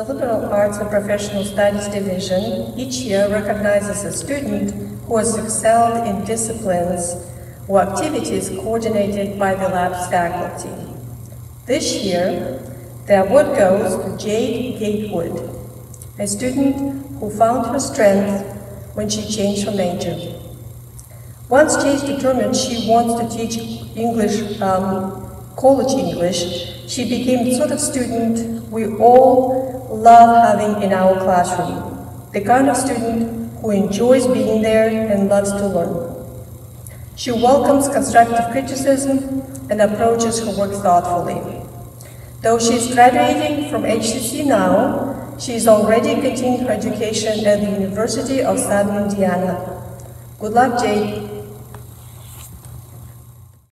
The Liberal Arts and Professional Studies Division each year recognizes a student who has excelled in disciplines or activities coordinated by the LAPS faculty. This year, the award goes to Jade Gatewood, a student who found her strength when she changed her major. Once Jade determined she wants to teach English, um, college English, she became the sort of student we all love having in our classroom, the kind of student who enjoys being there and loves to learn. She welcomes constructive criticism and approaches her work thoughtfully. Though she is graduating from HCC now, she is already continuing her education at the University of Southern Indiana. Good luck, Jade.